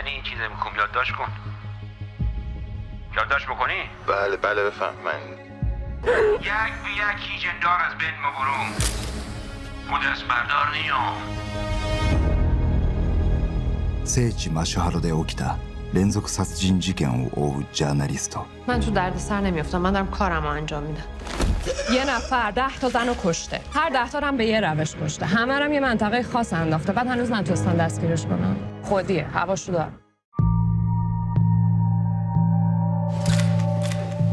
یعنی این چیز میکنم یادداشت کن یادداشت بکنی بله بله بفهم من یک به یک هیجندار از بین ما برو خود از بردار نیام 聖地マシュハロで起きた連続殺人事件を追うジャーナリスト من تو درد سر نمیافتم من دارم کارم رو انجام میدم یه نفر ده تا زن رو کشته. هر ده تا هم به یه روش کشته. همه هم یه منطقه خاص انداخته. بعد هنوز نتونستن دستگیرش کنن. خودیه هواشو دار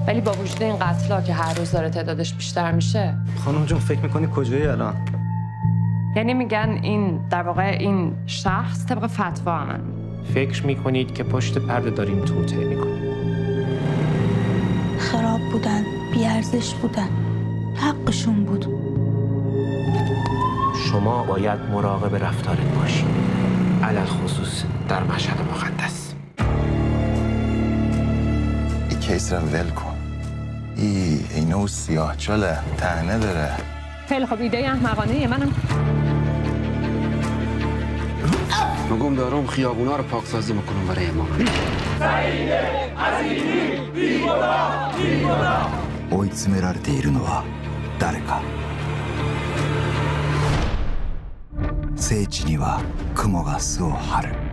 ولی با وجود این قتلا که هر روز داره تعدادش بیشتر میشه. خانم جون فکر می‌کنی کجایی الان؟ یعنی میگن این در واقع این شخص طبق فتوا من فکر می‌کنید که پشت پرده داریم توته می‌کنیم؟ خراب بودن بیارزش بودن. حقشون بود. شما باید مراقب رفتارت باشید علل خصوص در مشهد مقدس. این کیس رو ول کن. ای اینو سیاه چاله تنه داره. خیلی خب ایده احمقانه منم. میگم دارم خیابونا رو پاکسازی می‌کنم برای ما 追い詰められているのは誰か。聖地には雲が巣を張る。